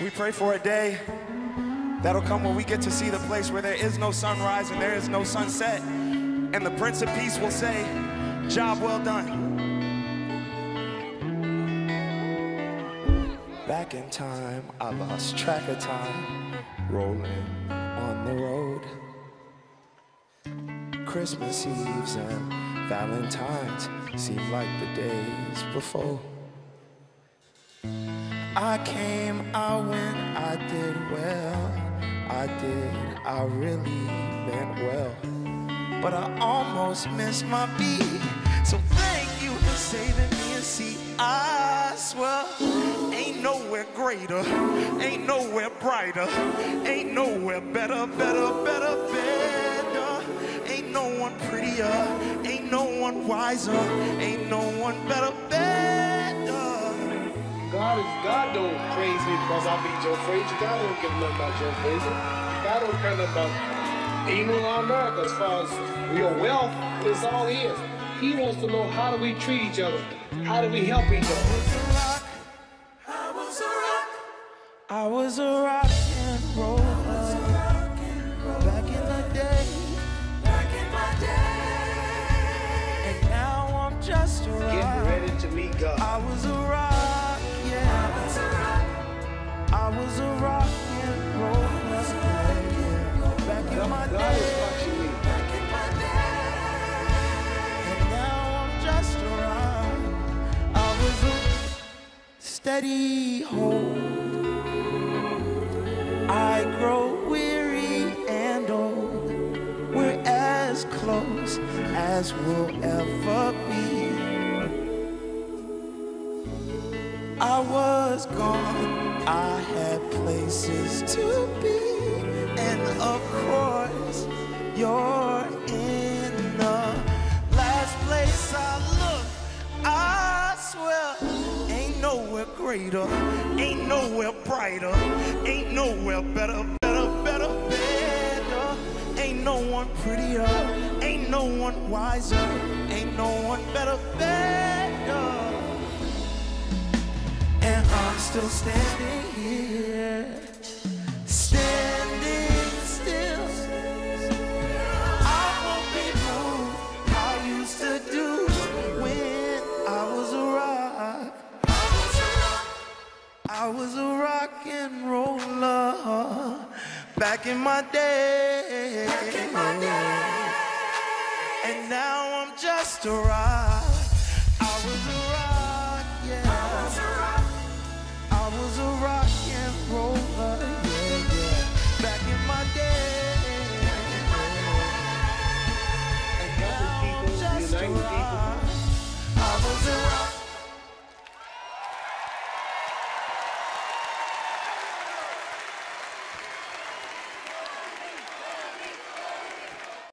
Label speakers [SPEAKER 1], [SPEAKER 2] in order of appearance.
[SPEAKER 1] We pray for a day that'll come when we get to see the place where there is no sunrise and there is no sunset. And the Prince of Peace will say, Job well done. Back in time, I lost track of time, rolling on the road. Christmas Eves and Valentine's seem like the days before. I came, I went, I did well. I did, I really meant well. But I almost missed my beat. So thank you for saving me a seat. I swear, ain't nowhere greater, ain't nowhere brighter, ain't nowhere better, better, better, better. Ain't no one prettier, ain't no one wiser, ain't no one better.
[SPEAKER 2] God don't praise me because I beat Joe praise. God don't give nothing about Joe praise. God don't care nothing about even America as far as your wealth is all he is. He wants to know how do we treat each other? How do we help each other?
[SPEAKER 1] I was a rock. I was a rock and roller. Steady hold. I grow weary and old. We're as close as we'll ever be. I was gone, I had places to be, and of course, greater, ain't nowhere brighter, ain't nowhere better, better, better, better. Ain't no one prettier, ain't no one wiser, ain't no one better, better. And I'm still standing here, I was a rock and roller back in my day. And now I'm just a rock.